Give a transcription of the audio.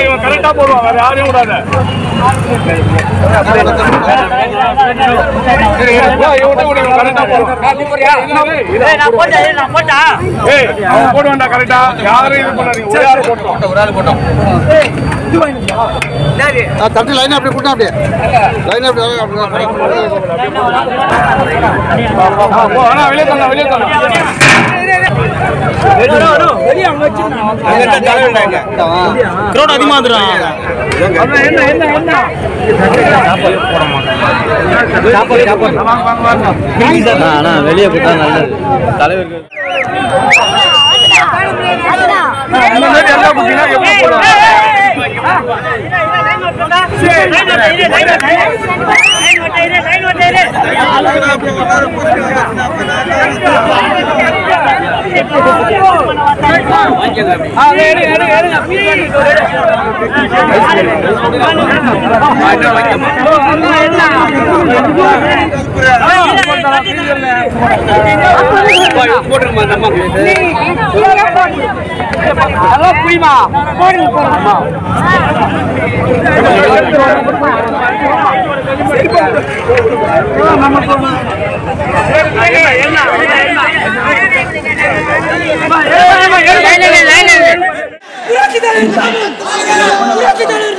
இவன் கரெக்டா போடுவான் வேற யாரையும் விடாத. போடுவான்டா கரெக்டா யாரும் இது பண்ணாதீங்க ஒரு ஆள் போட்டோம் ஒரு ஆள் போட்டோம். தட்டு லைன் அப்படி கூட்டம் அப்படியே லைன் அப்படி வெளியே தந்தா வெளியே தந்தா க்ரௌட் அதிகமா வந்துடும் ஆனா வெளியே போட்டா நல்லது தலைவருக்கு இந்த 裏切られる